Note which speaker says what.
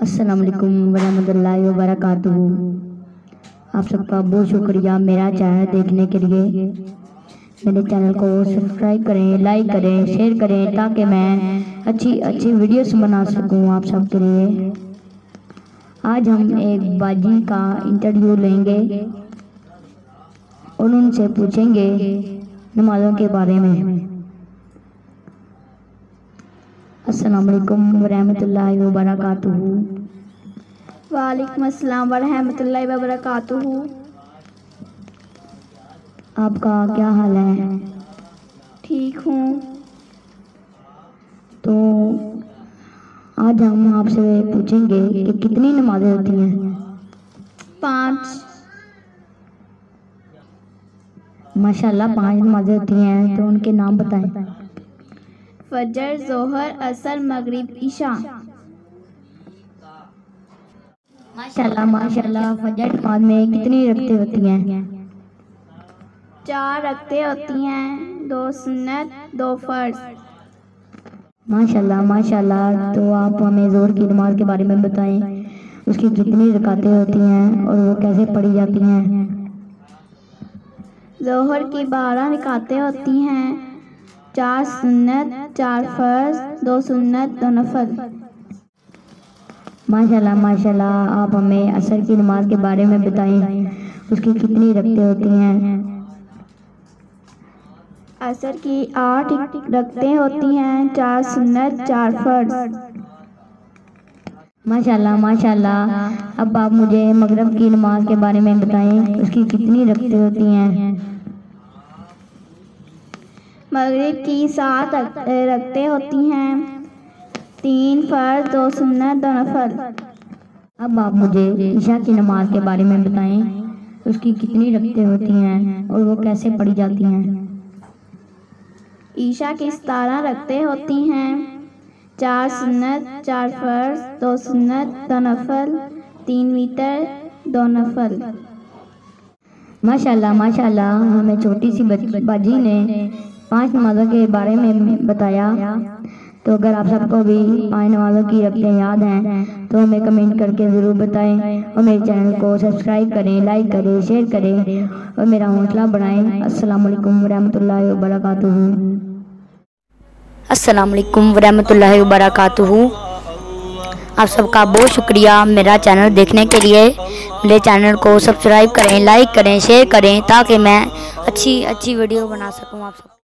Speaker 1: अस्सलाम वालेकुम वरहमतुल्लाहि वबरकातुहू आप सबका बहुत शुक्रिया मेरा चैनल देखने के लिए। मेरे चैनल को सब्सक्राइब करें, लाइक करें, शेयर करें ताकि मैं अच्छी अच्छी वीडियोस बना सकूँ आप सबके लिए। आज हम एक बाजी का इंटरव्यू लेंगे और उनसे पूछेंगे नमाज़ों के बारे में। अस्सलाम वालेकुम वरहमतुल्लाहि वबरकातुहू
Speaker 2: वालेकुम अस्सलाम
Speaker 1: आपका क्या हाल है?
Speaker 2: ठीक हूँ।
Speaker 1: तो आज हम आपसे पूछेंगे कि कितनी नमाजें होती हैं?
Speaker 2: पाँच।
Speaker 1: माशाल्लाह पाँच नमाजें होती हैं तो उनके नाम बताएँ।
Speaker 2: फजर जोहर असर मगरिब ईशा।
Speaker 1: माशाल्लाह माशाल्लाह फजर नमाज़ में कितनी रखते होती हैं?
Speaker 2: चार रखते होती हैं दो सुन्नत दो फ़र्ज़।
Speaker 1: माशाल्लाह माशाल्लाह तो आप हमें ज़ोर की नमाज़ के बारे में बताएँ उसकी कितनी रकातें होती हैं और वो कैसे पढ़ी जाती हैं?
Speaker 2: जोहर की बारह निकातें होती हैं चार सुन्नत, चार फ़र्ज़, दो सुन्नत, दो नफल।
Speaker 1: माशाल्लाह माशाल्लाह, आप हमें असर की नमाज़ के बारे में बताएँ। उसकी कितनी रखते होती हैं?
Speaker 2: असर की आठ रखते होती हैं, चार सुन्नत, चार फ़र्ज़।
Speaker 1: माशाल्लाह माशाल्लाह, अब आप मुझे मगरब की नमाज़ के बारे में बताएँ। उसकी कितनी रखते होती हैं?
Speaker 2: मगरिब की सात रख- रखते होती हैं। तीन फ़र्ज़ दो सुन्नत दो नफल
Speaker 1: अब आप मुझे ईशा की नमाज़ के बारे में बताएँ, उसकी कितनी रखते होती हैं और वो कैसे पढ़ी जाती हैं?
Speaker 2: ईशा की सतारह रखते होती हैं। चार सुन्नत, चार फ़र्ज़ दो सुन्नत दो नफल तीन मीटर दो नफल
Speaker 1: माशाल्लाह माशाल्लाह, हमें छोटी सी बच- बाजी ने पाँच नमाजों के बारे में बताया। तो अगर आप सबको भी पाँच नमाजों की रखते याद हैं तो हमें कमेंट करके ज़रूर बताएँ और मेरे चैनल को सब्सक्राइब करें, लाइक करें, शेयर करें और मेरा हौसला बढ़ाएँ। अस्सलाम वालेकुम वरहमतुल्लाहि वबरकातुहू। अस्सलाम वालेकुम आप सबका बहुत शुक्रिया मेरा चैनल देखने के लिए। मेरे चैनल को सब्सक्राइब करें, लाइक करें, शेयर करें ताकि मैं अच्छी अच्छी वीडियो बना सकूँ आप सब।